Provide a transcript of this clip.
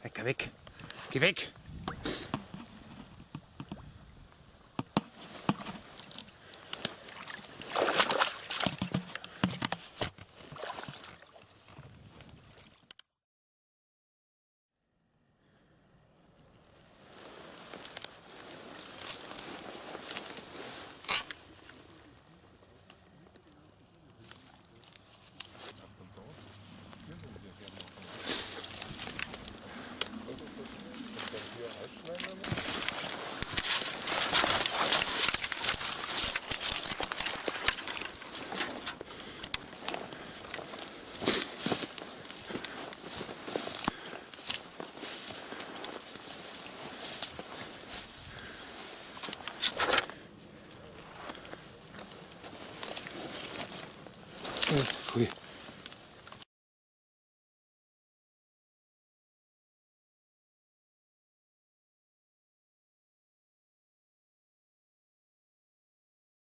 Weg, weg. Geh weg. 嗯可以。